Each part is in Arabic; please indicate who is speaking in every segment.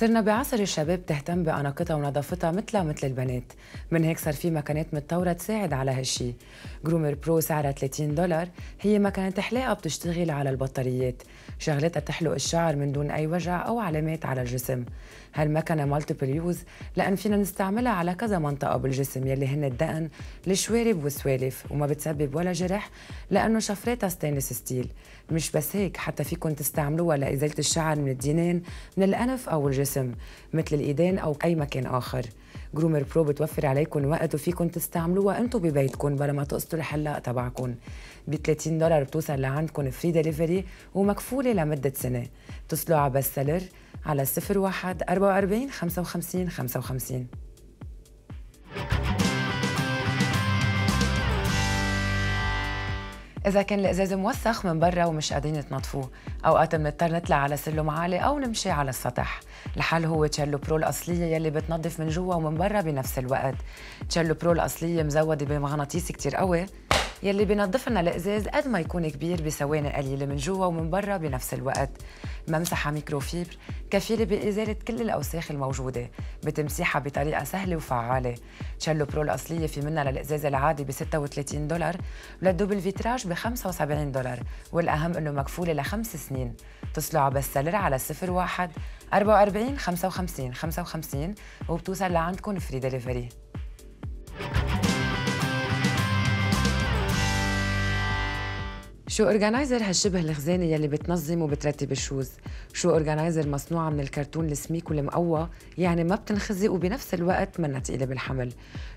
Speaker 1: صرنا بعصر الشباب تهتم بأناقتها ونظافتها مثلها مثل البنات. من هيك صار في مكانات متطورة تساعد على هالشي. Groomer Pro سعرها 30 دولار. هي مكنة حلاقة بتشتغل على البطاريات. شغلتها تحلق الشعر من دون أي وجع أو علامات على الجسم. هالمكنة multiple use لأن فينا نستعملها على كذا منطقة بالجسم يلي هن الدقن الشوارب والسوالف. وما بتسبب ولا جرح لأنه شفراتها stainless steel مش بس هيك حتى فيكم تستعملوها لإزالة الشعر من الدينين من الأنف أو الجسم مثل الإيدين أو أي مكان آخر. Groomer Pro بتوفر عليكم وقت وفيكم تستعملوها أنتم ببيتكم بلا ما تقصدوا الحلاق تبعكم. ب 30 دولار بتوصل لعندكم free delivery ومكفولة لمدة سنة. اتصلوا على Best Seller على 01 44 55 55 إذا كان الإزاز موسخ من برا ومش قادرين تنظفوه، أوقات بنضطر نطلع على سلم عالي أو نمشي على السطح، الحل هو تشيلو برو الأصلية يلي بتنظف من جوا ومن برا بنفس الوقت، تشيلو برو الأصلية مزودة بمغناطيس كتير قوي يلي بينظف لنا الإزاز قد ما يكون كبير بثواني قليلة من جوا ومن برا بنفس الوقت. ممسحة ميكروفيبر كفيلة بإزالة كل الأوساخ الموجودة بتمسيحها بطريقة سهلة وفعالة. تشيلو برو الاصليه في منها للإزاز العادي ب 36 دولار ولل double vitrage ب 75 دولار والأهم إنه مكفولة لخمس سنين. اتصلوا على Best Seller على 01 44 55 55 وبتوصل لعندكم free delivery shoe organizer هالشبه الخزانة يلي بتنظم وبترتب ال shoes؟ shoe organizer مصنوعة من الكرتون السميك والمقوى؟ يعني ما بتنخزق وبنفس الوقت منا ثقيله بالحمل.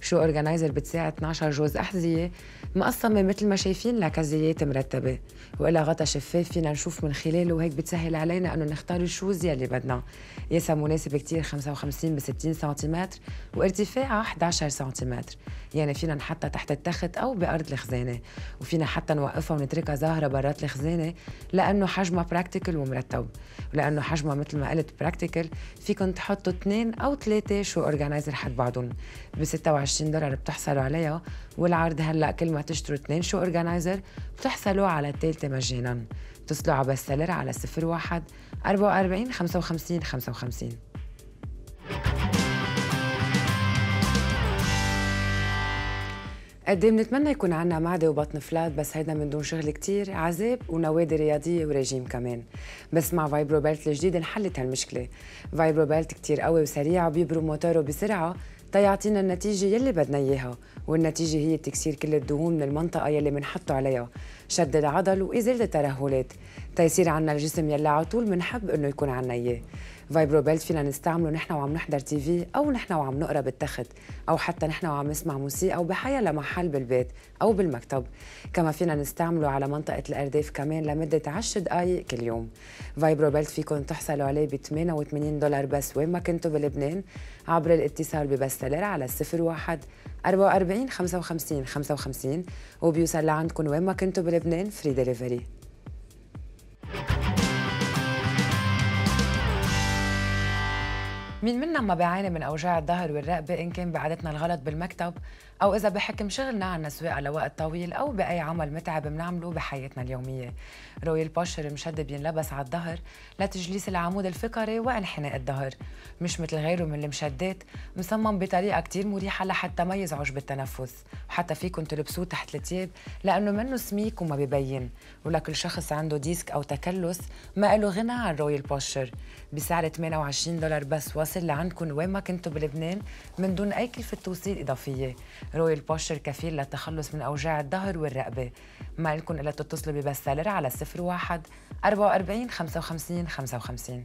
Speaker 1: shoe organizer بتساع 12 جوز أحذية مقسمه مثل ما شايفين لكازيات مرتبة. وإلها غطا شفاف فينا نشوف من خلاله وهيك بتسهل علينا إنه نختار ال shoes يلي بدنا. قياسها مناسب كتير 55 ب 60 سنتيمتر وارتفاعها 11 سنتيمتر. يعني فينا نحطها تحت التخت أو بأرض الخزانة. وفينا حتى نوقفها ونتركها ظاهرة برات الخزانة لأنه حجمها practical ومرتب. ولأنه حجمها مثل ما قلت practical فيكم تحطوا اثنين أو ثلاثة shoe organizer حد بعضهم. ب 26 دولار بتحصلوا عليها والعرض هلأ كل ما تشتروا اثنين shoe organizer بتحصلوا على الثالثه مجانا. اتصلوا على Best Seller على 01 44 55 55 قد إيه بنتمنى يكون عنا معدة وبطن flat بس هيدا من دون شغل كتير عذاب ونوادي رياضية وريجيم كمان. بس مع Vibro Belt الجديد انحلت هالمشكلة. Vibro Belt كتير قوي وسريع وبيبرم موتوره بسرعة. تيعطينا النتيجة يلي بدنا إياها والنتيجة هي تكسير كل الدهون من المنطقة يلي بنحطه عليها. شد العضل وإزالة الترهلات. تيصير عنا الجسم يلي على طول بنحب إنه يكون عنا إياه. Vibro Belt فينا نستعمله نحن وعم نحضر TV أو نحن وعم نقرأ بالتخت أو حتى نحن وعم نسمع موسيقى أو بحيا الله محل بالبيت أو بالمكتب. كما فينا نستعمله على منطقة الأرداف كمان لمدة 10 دقائق كل يوم. Vibro Belt فيكم تحصلوا عليه ب 88 دولار بس وين ما كنتوا بلبنان عبر الاتصال ب Best Seller على 01 44 55 55 وبيوصل لعندكم وين ما كنتوا بلبنان free delivery مين منا ما بيعاني من أوجاع الظهر والرقبه ان كان بعادتنا الغلط بالمكتب أو إذا بحكم شغلنا عنا سواقه لوقت طويل أو بأي عمل متعب بنعمله بحياتنا اليومية. Royal Posture مشد بينلبس على الظهر لتجليس العمود الفقري وانحناء الظهر. مش مثل غيره من المشدات مصمم بطريقة كتير مريحة لحتى ما يزعج بالتنفس. وحتى فيكم تلبسوه تحت الثياب لأنه منه سميك وما ببين ولكل شخص عنده disc أو تكلس ما له غنى عن Royal Posture بسعر 28 دولار بس واصل لعندكم وين ما كنتوا بلبنان من دون أي كلفة توصيل إضافية. Royal Posture كفيل للتخلص من أوجاع الظهر والرقبة. ما لكم إلا تتصلوا ب Best Seller على 01 44 55 55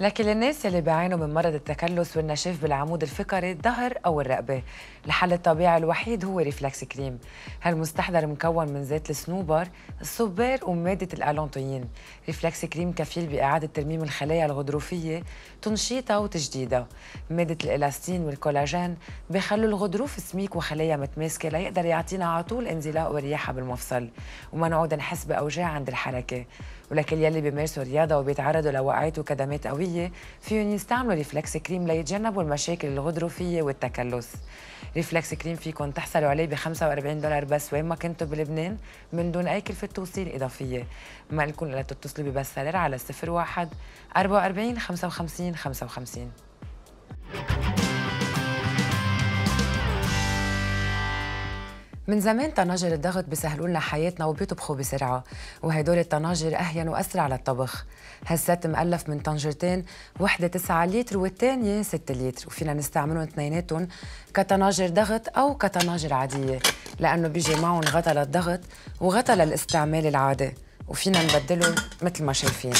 Speaker 1: لكن الناس اللي بيعانوا من مرض التكلس والنشاف بالعمود الفقري الظهر أو الرقبة. الحل الطبيعي الوحيد هو Reflex cream. هالمستحضر مكون من زيت الصنوبر الصبار ومادة ال allantoin Reflex cream كفيل بإعادة ترميم الخلايا الغضروفية تنشيطها وتجديدها. مادة الإلاستين والكولاجين بخلوا الغضروف سميك وخلايا متماسكة ليقدر يعطينا على طول انزلاق ورياحة بالمفصل. وما نعود نحس بأوجاع عند الحركة. ولكل يلي بيمارسوا رياضة وبيتعرضوا لوقعات وكدمات قوية فيهم يستعملوا Reflex cream ليتجنبوا المشاكل الغضروفية والتكلس. Reflex cream فيكم تحصلوا عليه ب 45 دولار بس وين ما كنتوا بلبنان من دون أي كلفة توصيل إضافية. ما لكم إلا تتصلوا ببس على 01 44 55 55 من زمان طناجر الضغط بيسهلوا لنا حياتنا وبيطبخوا بسرعة وهدول الطناجر أهين وأسرع للطبخ هالست مؤلف من طنجرتين وحدة 9 لتر والثانية 6 لتر وفينا نستعملهم اثنيناتهم كطناجر ضغط أو كطناجر عادية لأنه بيجي معهم غطا للضغط وغطا للاستعمال العادي وفينا نبدلهم مثل ما شايفين.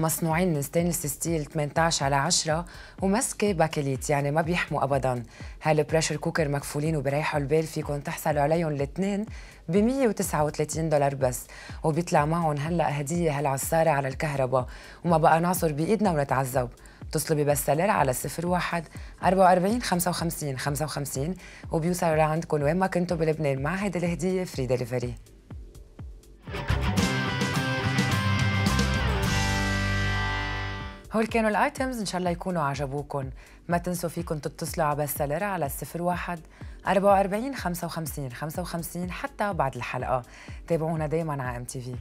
Speaker 1: مصنوعين من stainless steel 18 على 10 ومسكة bakelite يعني ما بيحموا ابدا. هال pressure cooker مكفولين وبريحوا البال فيكم تحصلوا عليهم الاثنين؟ ب 139 دولار بس. وبيطلع معهم هلأ هدية هالعصاره على الكهرباء. وما بقى نعصر بإيدنا ونتعذب اتصلوا ب Best Seller على 01 44 55 55 وبيوصلوا لعندكم وين ما كنتوا بلبنان. مع هيدي الهدية free delivery هول كانوا ال items إن شاء الله يكونوا عجبوكم ما تنسوا فيكم تتصلوا على Best Seller على 01 44 55 55 حتى بعد الحلقة. تابعونا دايما على MTV